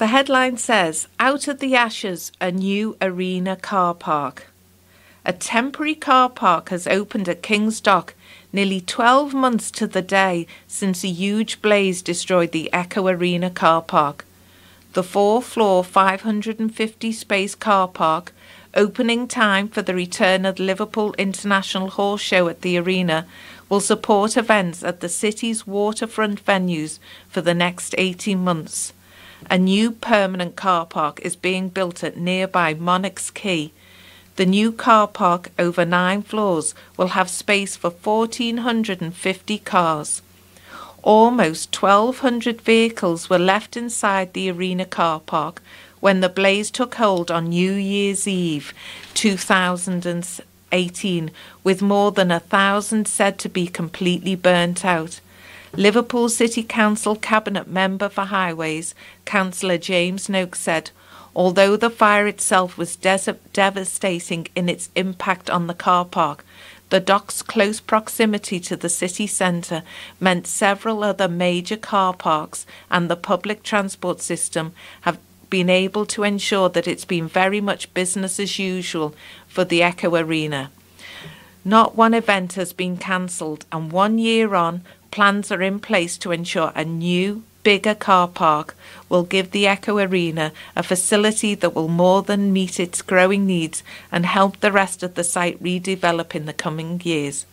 The headline says Out of the Ashes, a new arena car park. A temporary car park has opened at King's Dock nearly 12 months to the day since a huge blaze destroyed the Echo Arena car park. The four floor, 550 space car park, opening time for the return of the Liverpool International Horse Show at the arena, will support events at the city's waterfront venues for the next 18 months. A new permanent car park is being built at nearby Monarch's Quay. The new car park, over nine floors, will have space for 1,450 cars. Almost 1,200 vehicles were left inside the arena car park when the blaze took hold on New Year's Eve 2018, with more than a thousand said to be completely burnt out. Liverpool City Council Cabinet Member for Highways, Councillor James Noakes said, although the fire itself was devastating in its impact on the car park, the dock's close proximity to the city centre meant several other major car parks and the public transport system have been able to ensure that it's been very much business as usual for the Echo Arena. Not one event has been cancelled, and one year on, plans are in place to ensure a new, bigger car park will give the Echo Arena a facility that will more than meet its growing needs and help the rest of the site redevelop in the coming years.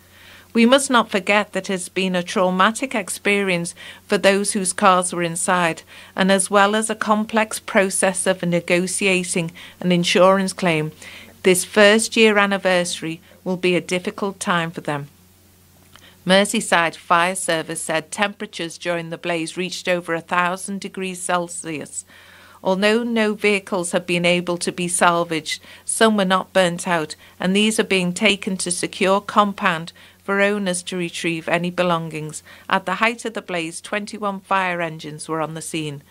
We must not forget that it has been a traumatic experience for those whose cars were inside, and as well as a complex process of negotiating an insurance claim, this first year anniversary will be a difficult time for them. Merseyside Fire Service said temperatures during the blaze reached over a thousand degrees Celsius. Although no vehicles have been able to be salvaged, some were not burnt out, and these are being taken to secure compound for owners to retrieve any belongings. At the height of the blaze, 21 fire engines were on the scene.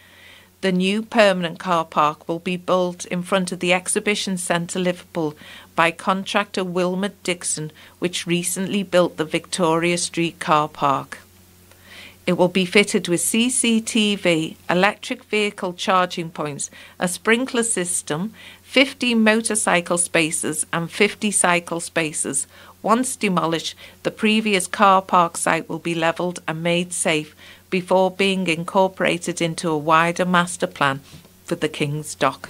The new permanent car park will be built in front of the Exhibition Centre Liverpool by contractor Willmott Dixon, which recently built the Victoria Street car park. It will be fitted with CCTV, electric vehicle charging points, a sprinkler system, 50 motorcycle spaces, and 50 cycle spaces. Once demolished, the previous car park site will be levelled and made safe before being incorporated into a wider master plan for the King's Dock.